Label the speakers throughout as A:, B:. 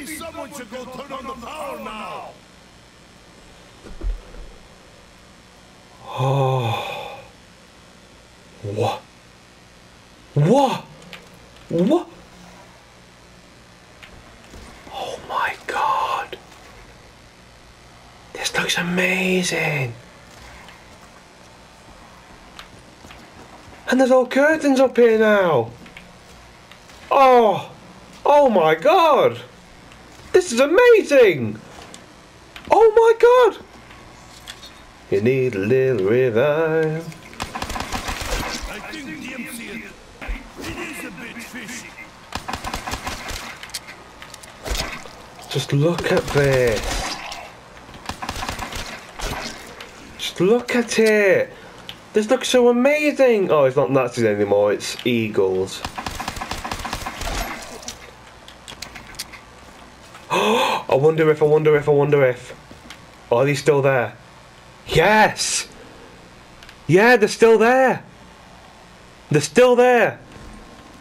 A: Maybe someone should go turn on the power now.
B: Oh. What? What? What? Oh my god. This looks amazing. And there's all curtains up here now. Oh. Oh my god. This is amazing. Oh my god. You need a little revive.
A: I think DMC is... It is a bit fishy.
B: Just look at this. Just look at it. This looks so amazing. Oh, it's not Nazis anymore. It's eagles. I wonder if, I wonder if, I wonder if. Are they still there? Yes! Yeah, they're still there. They're still there.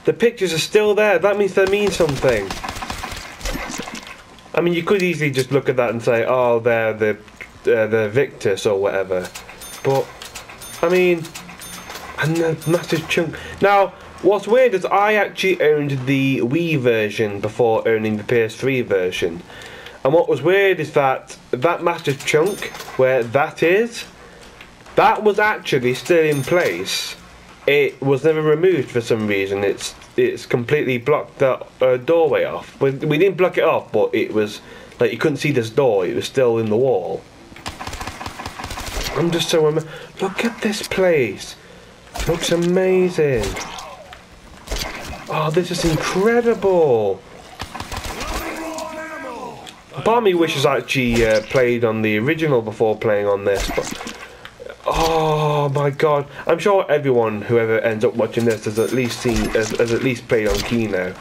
B: The pictures are still there. That means they mean something. I mean, you could easily just look at that and say, "Oh, they're the uh, the Victus or whatever," but I mean, and a massive chunk. Now, what's weird is I actually owned the Wii version before owning the PS3 version, and what was weird is that that massive chunk where that is, that was actually still in place. It was never removed for some reason. It's it's completely blocked that uh, doorway off. We, we didn't block it off, but it was like you couldn't see this door. It was still in the wall. I'm just so am- look at this place. looks amazing. Oh, this is incredible. Me wishes I actually uh, played on the original before playing on this, but oh my god! I'm sure everyone whoever ends up watching this has at least seen has, has at least played on Kino.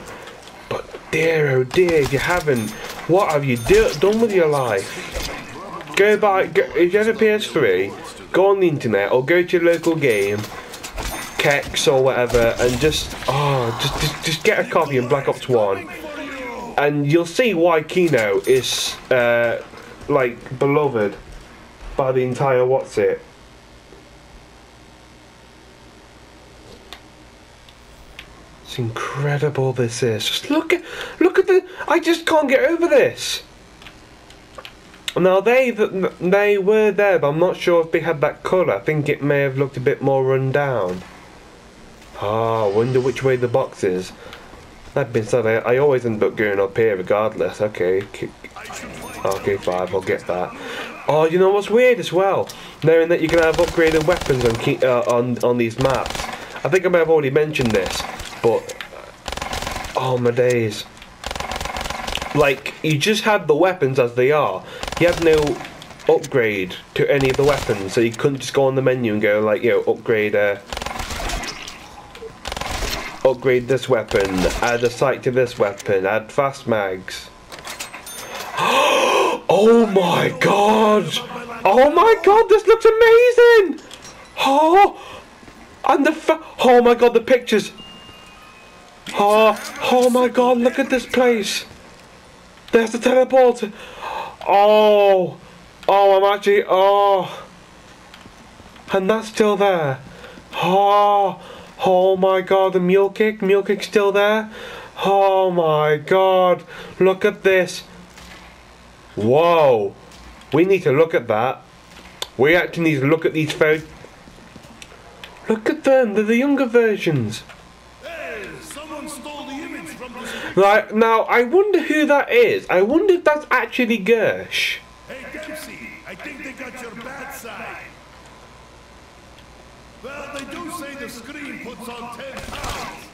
B: But dear oh dear, if you haven't, what have you do, done with your life? Go buy go, if you have a PS3, go on the internet or go to your local game, Kex or whatever, and just oh just just, just get a copy of Black Ops One and you'll see why Kino is uh, like beloved by the entire what's it. It's incredible. This is just look at look at the. I just can't get over this. Now they they were there, but I'm not sure if they had that colour. I think it may have looked a bit more run down. Ah, I wonder which way the box is. That being said, I, I always end up going up here regardless. Okay, okay, five, I'll get that. Oh, you know what's weird as well? Knowing that you can have upgraded weapons on key, uh, on on these maps. I think I may have already mentioned this, but oh my days! Like you just had the weapons as they are. You had no upgrade to any of the weapons, so you couldn't just go on the menu and go like, you know, upgrade. Uh, upgrade this weapon, add a sight to this weapon, add fast mags. oh my god! Oh my god, this looks amazing! Oh! And the fa- Oh my god, the pictures! Oh, oh my god, look at this place! There's the teleport! Oh! Oh, I'm actually- Oh! And that's still there. Oh! Oh my god, the mule kick, mule kick still there. Oh my god, look at this. Whoa, we need to look at that. We actually need to look at these photos. Look at them, they're the younger versions. Like, now, I wonder who that is. I wonder if that's actually Gersch.
A: Hey, Dempsey, I think they got your bad side. Well, they do say the screen puts on 10 pounds.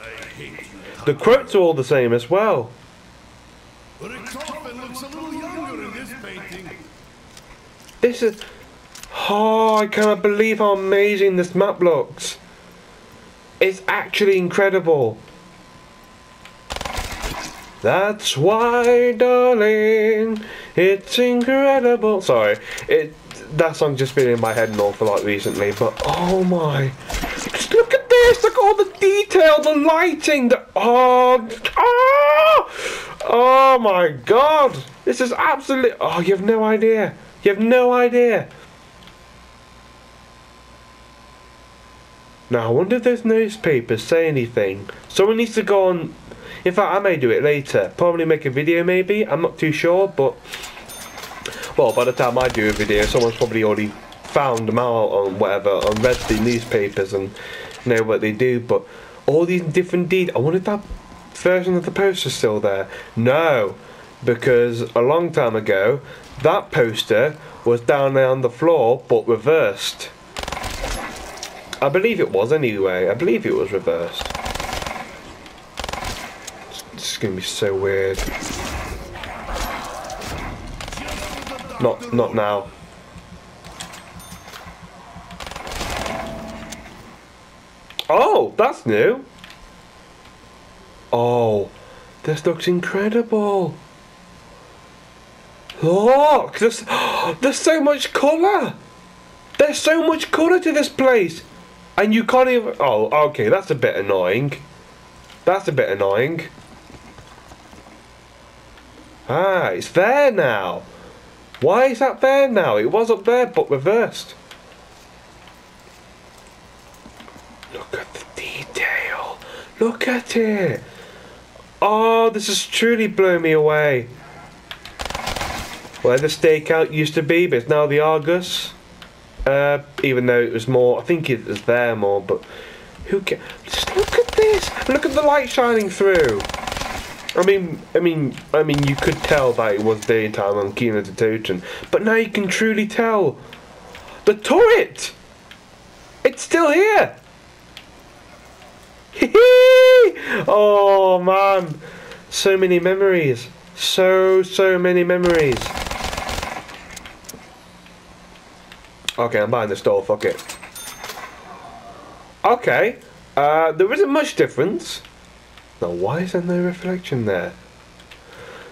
A: I hate you.
B: The quotes are all the same as well.
A: Richtofen looks a little younger in this painting.
B: This is... Oh, I cannot believe how amazing this map looks. It's actually incredible. That's why, darling, it's incredible. Sorry, it that song's just been in my head an awful lot recently, but oh my. Look at all the detail, the lighting, the oh, oh, oh my god! This is absolutely. Oh, you have no idea. You have no idea. Now, I wonder if those newspapers say anything. Someone needs to go on. In fact, I may do it later. Probably make a video, maybe. I'm not too sure, but. Well, by the time I do a video, someone's probably already found them out or whatever, on read the newspapers and know what they do. But all these different deeds. I if that version of the poster's still there. No, because a long time ago, that poster was down there on the floor, but reversed. I believe it was anyway. I believe it was reversed. Is gonna be so weird. Not, not now. Oh, that's new. Oh, this looks incredible. Look, there's, there's so much colour. There's so much colour to this place. And you can't even... Oh, okay, that's a bit annoying. That's a bit annoying. Ah, it's there now. Why is that there now? It was up there, but reversed. Look at the detail. Look at it. Oh, this has truly blown me away. Where the stakeout used to be, but it's now the Argus. Uh, even though it was more, I think it was there more, but who cares? Just look at this. Look at the light shining through. I mean, I mean, I mean, you could tell that it was daytime on Kino Toten, but now you can truly tell. The turret! It's still here! oh man, so many memories. So, so many memories. Okay, I'm buying the store, fuck it. Okay, uh, there isn't much difference. Now, why is there no reflection there?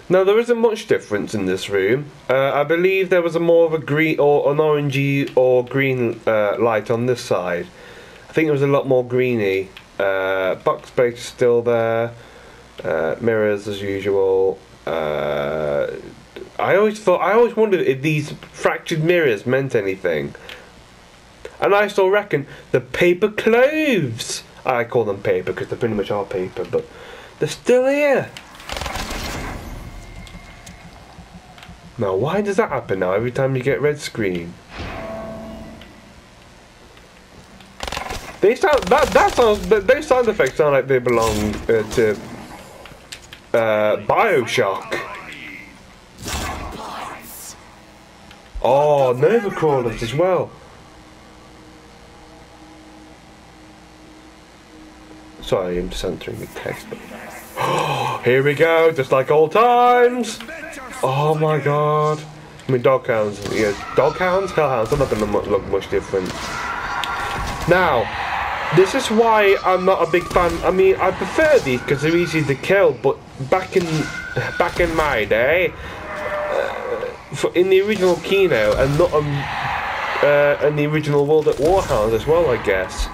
B: Now, there isn't much difference in this room. Uh, I believe there was a more of a green or an orangey or green uh, light on this side. I think it was a lot more greeny. Uh, box space still there. Uh, mirrors as usual. Uh, I always thought, I always wondered if these fractured mirrors meant anything. And I still reckon the paper clothes. I call them paper because they pretty much are paper, but they're still here. Now, why does that happen now every time you get red screen? They sound that that sounds those sound effects sound like they belong uh, to uh, Bioshock. Oh, Nova Crawlers as well. Sorry, I'm just entering the text. But here we go, just like old times. Oh my god. I mean, dog hounds. Yeah, dog hounds, hellhounds. They're not to look much different. Now, this is why I'm not a big fan. I mean, I prefer these because they're easy to kill. But back in back in my day, for, in the original Kino and not um, uh, in the original World at Warhounds as well, I guess.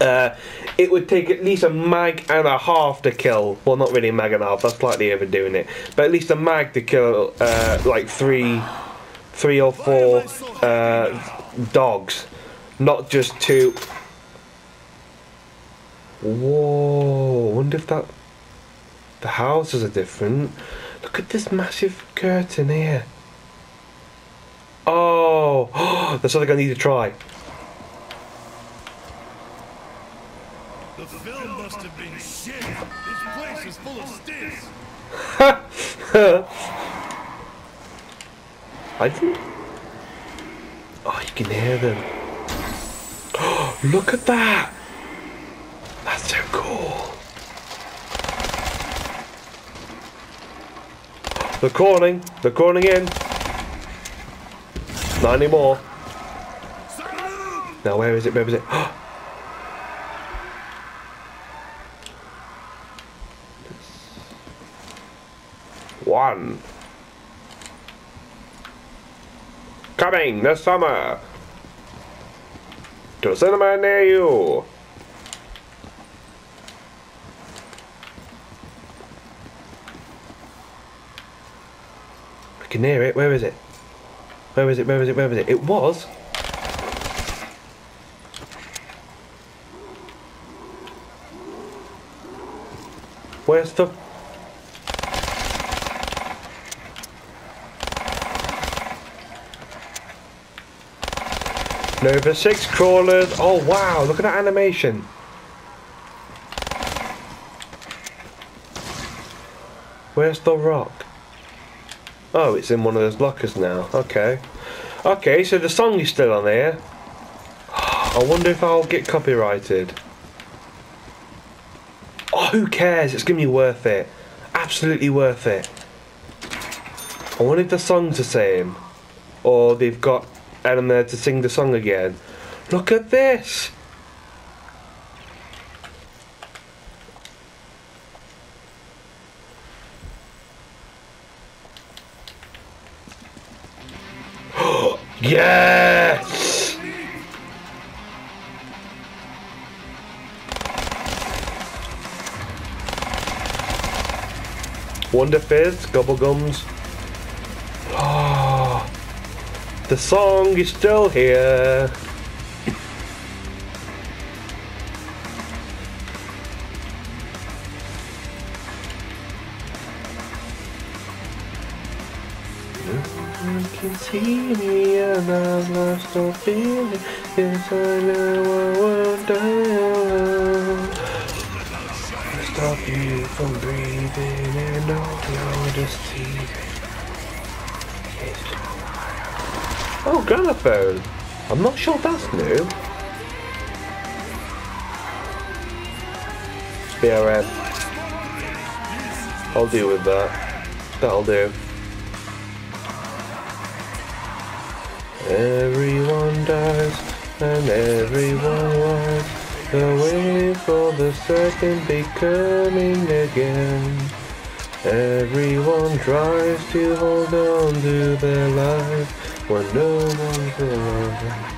B: Uh, it would take at least a mag and a half to kill. Well, not really a mag and a half. That's slightly overdoing it. But at least a mag to kill uh, like three, three or four uh, dogs, not just two. Whoa! Wonder if that the houses are different. Look at this massive curtain here. Oh, that's something I need to try.
A: The film must have been shit. This place is full of stinks.
B: I didn't. Oh, you can hear them. Look at that! That's so cool. They're calling. They're calling in. Not anymore. Now, where is it? Where is it? One. Coming this summer to a cinema near you. Can hear it. Where is it? Where is it? Where is it? Where is it? It was. Where's the... Nova 6 crawlers. Oh wow, look at that animation. Where's the rock? Oh, it's in one of those lockers now. Okay. Okay, so the song is still on here. I wonder if I'll get copyrighted. Oh, who cares? It's gonna be worth it. Absolutely worth it. I wonder if the song's the same. Or they've got Adam there to sing the song again. Look at this! Yes! Wunderfizz, Gums. Oh, the song is still here. Me and I've lost all feeling. Yes, I know I won't die. Stop you from breathing and all you're deceiving. Oh, gramophone. I'm not sure that's new. BRM. I'll deal with that. That'll do. Everyone dies and everyone lies. The wait for the second becoming again. Everyone tries to hold on to their life when no one's around.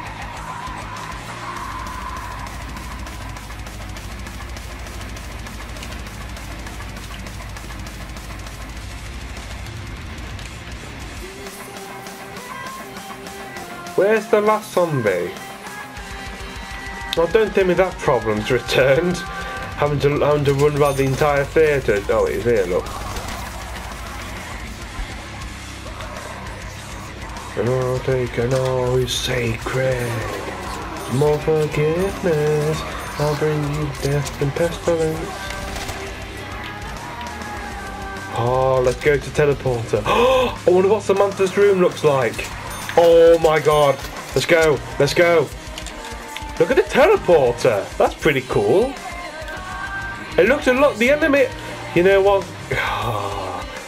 B: Where's the last zombie? Well, don't tell me that problem's returned. Having to having to run around the entire theatre. Oh, it's here. Look. And take an always sacred. More forgiveness. I'll bring you death and pestilence. Oh, let's go to teleporter. Oh, I wonder what Samantha's room looks like. Oh my god. Let's go. Let's go. Look at the teleporter. That's pretty cool. It looks a lot. The anime. You know what?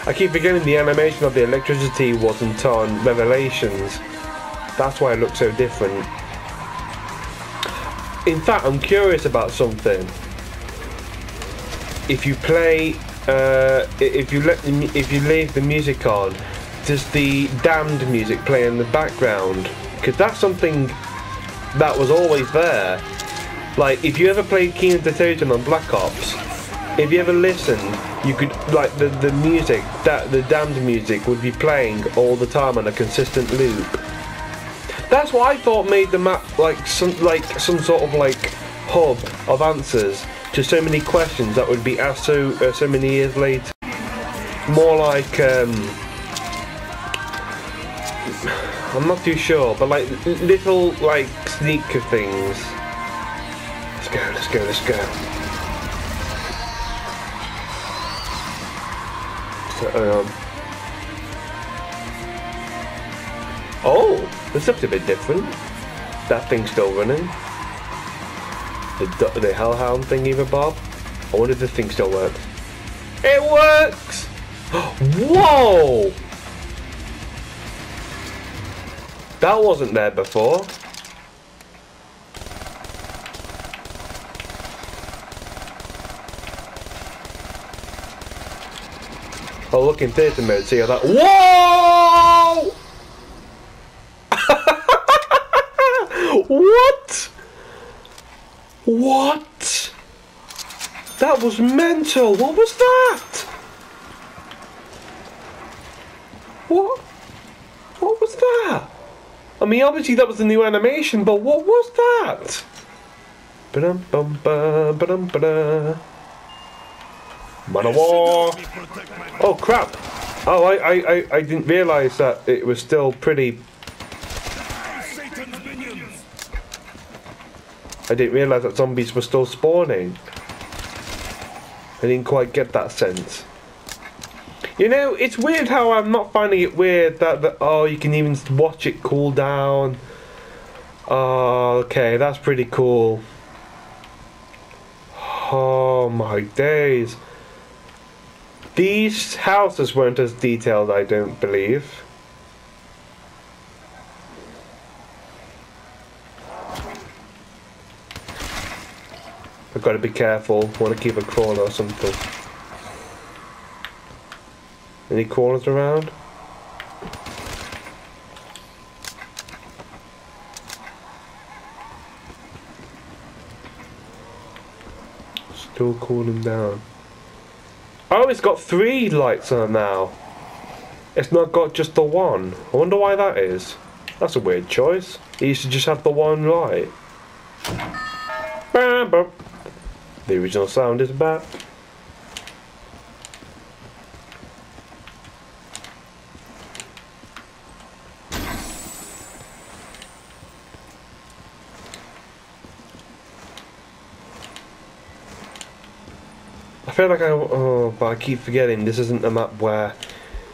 B: I keep forgetting the animation of the electricity wasn't on Revelations. That's why it looks so different. In fact, I'm curious about something. If you play, uh, if you let, if you leave the music on, does the damned music play in the background? Because that's something that was always there. Like, if you ever played Kino der Toten on Black Ops, if you ever listened, you could like the the music that the damned music would be playing all the time on a consistent loop. That's what I thought made the map like some like some sort of like hub of answers to so many questions that would be asked so uh, so many years later. More like um, I'm not too sure, but like little like sneaker things. Let's go, let's go, let's go. So, um, oh, this looks a bit different. That thing's still running. The, the Hellhound thing even, Bob. I wonder if this thing still works. It works! Whoa! That wasn't there before. Oh, look in theatre mode, see how that. Whoa! what? What? That was mental. What was that? What? was that? Mean, obviously that was the new animation, but what was that? Ba-dum bum ba ba-dum ba-da. Man of war.
A: Let me protect my
B: Oh crap! Oh, I, I, I, I didn't realise that it was still pretty. I didn't realise that zombies were still spawning. I didn't quite get that sense. You know, it's weird how I'm not finding it weird that, that oh, you can even watch it cool down. Oh, okay, that's pretty cool. Oh my days. These houses weren't as detailed, I don't believe. I've got to be careful. Want to keep a crawler or something. Any corners around? Still cooling down. Oh, it's got three lights on now. It's not got just the one. I wonder why that is. That's a weird choice. It used to just have the one light. The original sound is back. I feel like I oh, but I keep forgetting this isn't a map where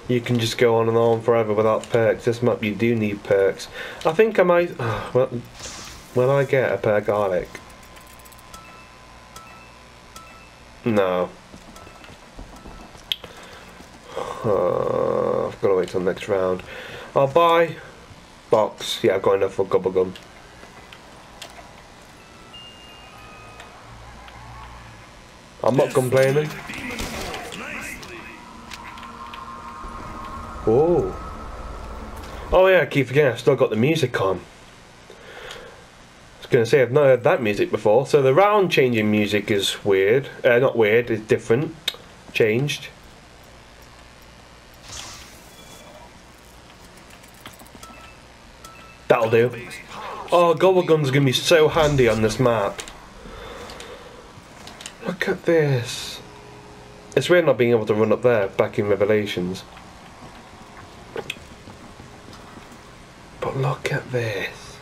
B: you can just go on and on forever without perks. This map you do need perks. I think I might. well, will I get a pair of garlic? No. Uh, I've got to wait till next round. I'll buy box. Yeah, I've got enough for gum. I'm not complaining. Oh. Oh yeah, I keep forgetting I've still got the music on. I was gonna say I've not heard that music before. So the round changing music is weird. Uh, not weird, it's different. Changed. That'll do. Oh, GobbleGum's gonna be so handy on this map. Look at this. It's weird not being able to run up there back in Revelations. But look at this.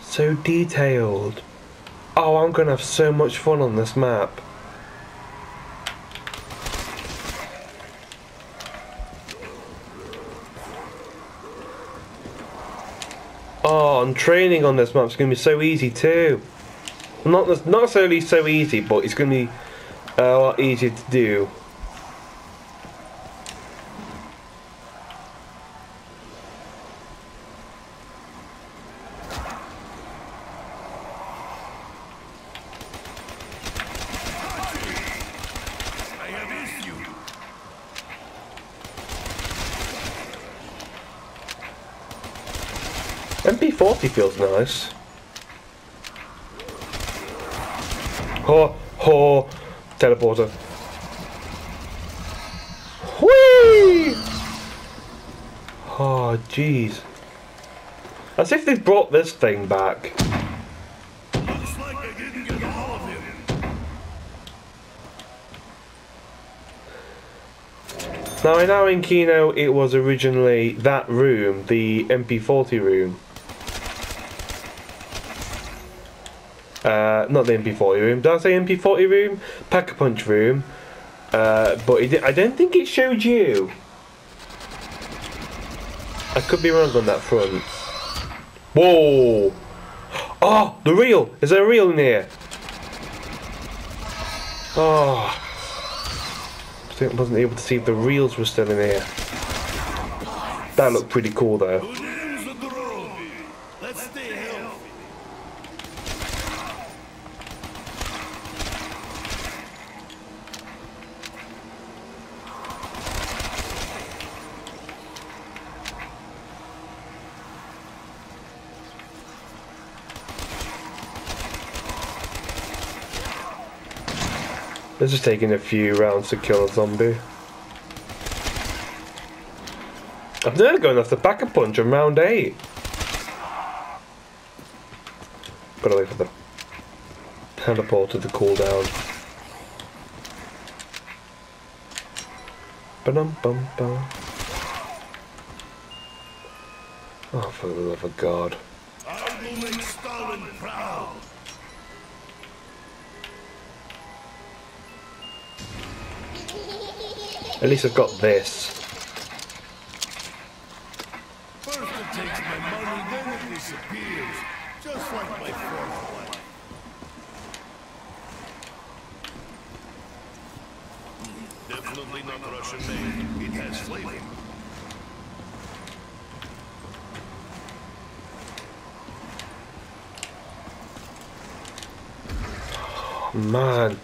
B: So detailed. Oh, I'm gonna have so much fun on this map. Oh, and training on this map. map's gonna be so easy too. Not not necessarily so easy, but it's gonna be a lot easier to do.
A: I have issue.
B: MP40 feels nice. Oh, oh, teleporter. Whee! Oh, jeez. As if they brought this thing back.
A: Looks like I didn't get all of him.
B: Now, I know in Kino it was originally that room, the MP40 room. Uh, not the MP40 room. Did I say MP40 room? Pack a Punch room. Uh, but I don't think it showed you. I could be wrong on that front. Whoa! Oh, the reel! Is there a reel in here? Oh. I wasn't able to see if the reels were still in here. That looked pretty cool though.
A: Who names the trophy? Let's stay healthy.
B: Is taking a few rounds to kill a zombie. I've nearly gone off the back of punch on round eight. Gotta wait for the teleporter to cool down. Ba-dum bum bum. Oh, for the love of God.
A: I will make Stalin proud.
B: At least I've got this.
A: First it takes my money, then it disappears. Just like my fourth wife. Definitely not Russian made. It has flavor.
B: Man,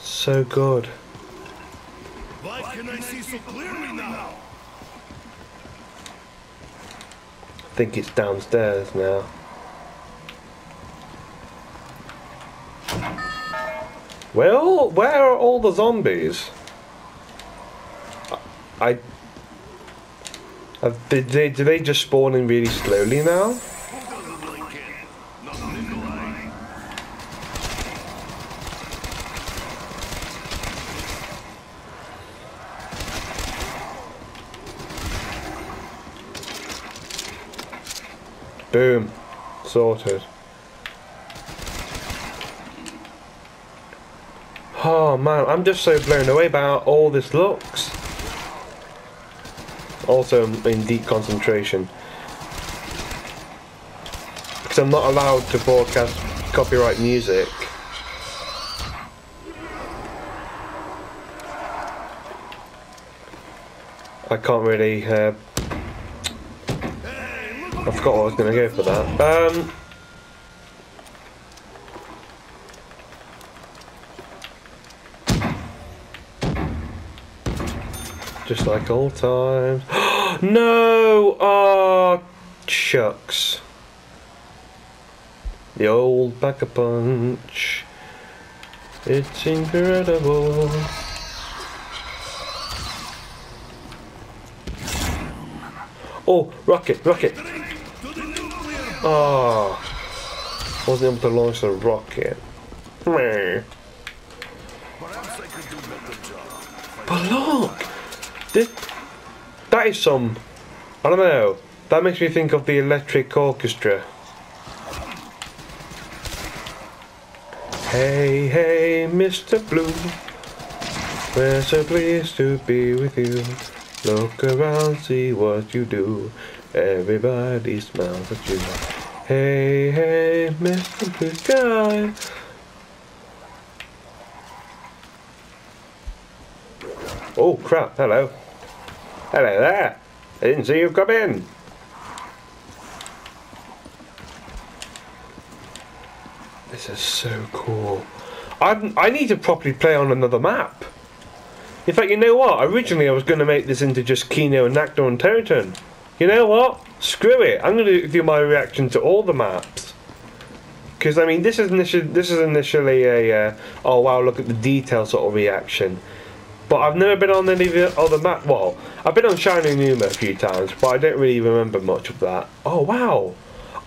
B: so good.
A: Can I see so clearly now?
B: I think it's downstairs now. Well, where are all the zombies? I. Have, did, they, do they just spawn in really slowly now?
A: Who doesn't like it? Not Nikolai.
B: Boom. Sorted. Oh man, I'm just so blown away by how all this looks. Also in deep concentration. Because I'm not allowed to broadcast copyright music. I can't really uh, I forgot what I was going to go for that. Um, just like old times. no! Oh, shucks. The old Pack a Punch. It's incredible. Oh, rocket, rocket. Oh, wasn't able to launch the rocket. But look, this, that is some. I don't know. That makes me think of the Electric Orchestra. Hey, hey, Mr. Blue, we're so pleased to be with you. Look around, see what you do. Everybody smiles at you. Hey, hey, Mr. Blue Guy. Oh crap, hello. Hello there. I didn't see you come in. This is so cool. I I need to properly play on another map. In fact, you know what? Originally I was going to make this into just Kino and Nacht der Untoten. You know what? Screw it. I'm going to do my reaction to all the maps. Because I mean, this is initially this is initially a uh, oh wow, look at the detail sort of reaction. But I've never been on any of the other map. Well, I've been on Shi No Numa a few times, but I don't really remember much of that. Oh wow!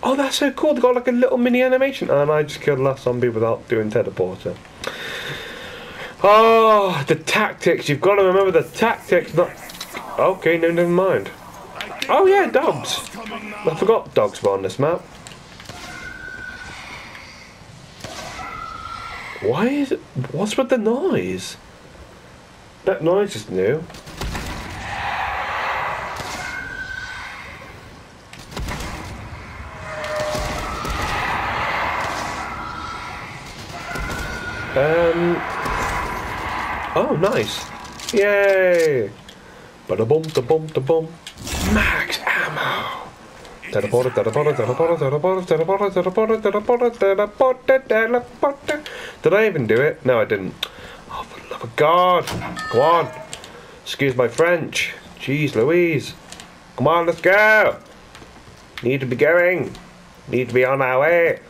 B: Oh, that's so cool. They got like a little mini animation, and I just killed the last zombie without doing teleporter. Oh, the tactics. You've got to remember the tactics. Not. Okay, no, never mind. Oh yeah, dogs. I forgot dogs were on this map. Why is it? What's with the noise? That noise is new. Um. Oh, nice. Yay! Bada bum, da bum, da bum. Max ammo. Did I even do it? No, I didn't. Oh, for the love of God. Come on. Excuse my French. Jeez Louise. Come on, let's go. Need to be going. Need to be on our way.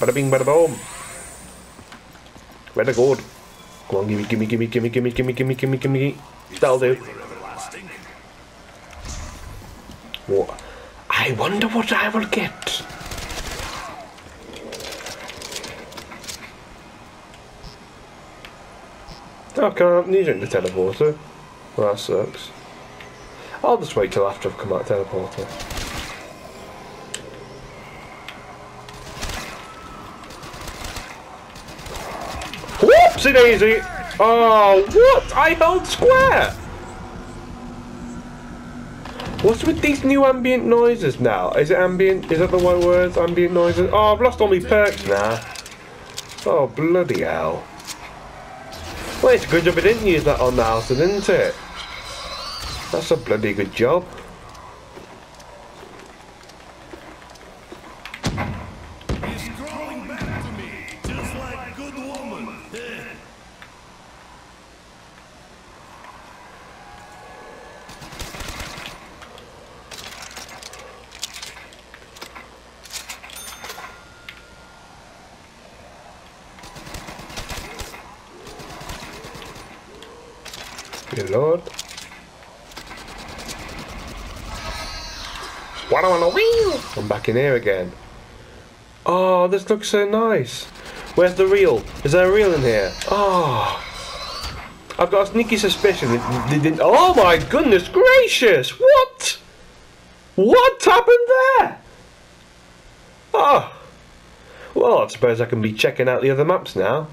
B: Bada bing, bada boom. Very good. Come on, gimme, gimme, gimme, gimme, gimme, gimme, gimme, gimme, gimme. That'll do.
A: Flavor everlasting.
B: What? I wonder what I will get. I can't using the teleporter. Well, that sucks. I'll just wait till after I've come out of teleporter. Whoopsie daisy! Oh, what? I held square! What's with these new ambient noises now? Is it ambient? Is that the right words? Ambient noises? Oh, I've lost all my perks now. Oh, bloody hell. Well, it's a good job I didn't use that on the house, didn't it? That's a bloody good job.
A: Good
B: lord. What on a wheel? I'm back in here again. Oh, this looks so nice. Where's the reel? Is there a reel in here? Oh. I've got a sneaky suspicion they didn't. Oh my goodness gracious! What? What happened there? Oh. Well, I suppose I can be checking out the other maps now.